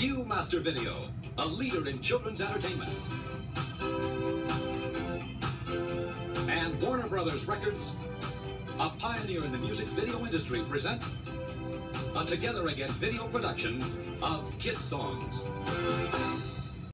View-Master Video, a leader in children's entertainment. And Warner Brothers Records, a pioneer in the music video industry, present a Together Again video production of Kidsongs.